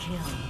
kill.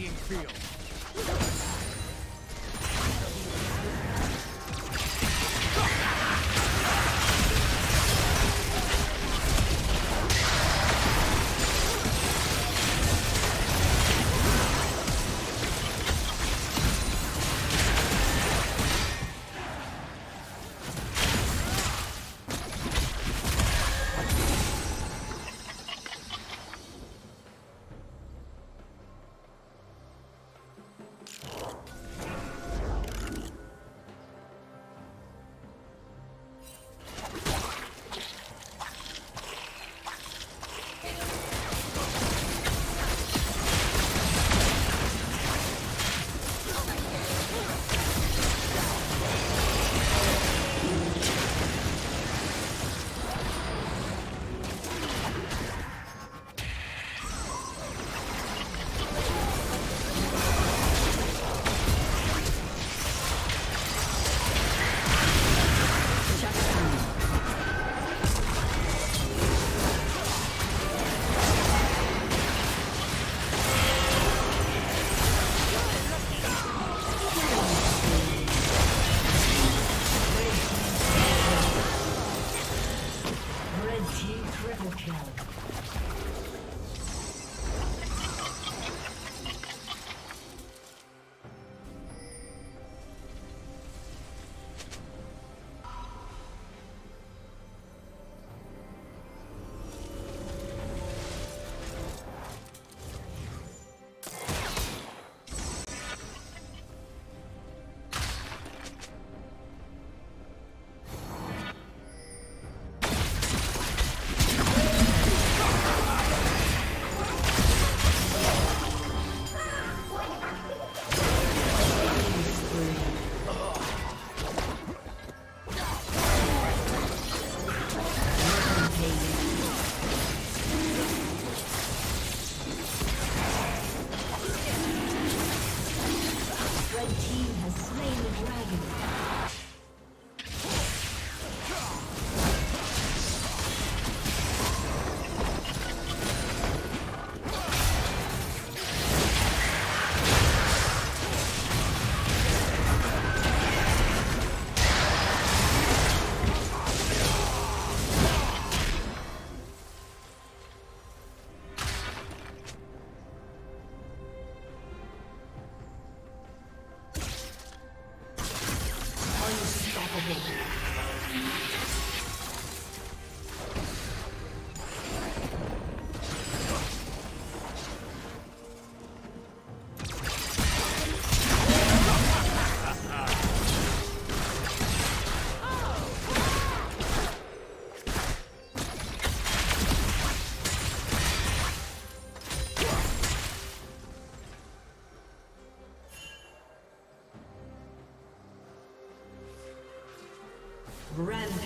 Playing field.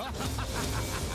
Ha ha ha ha!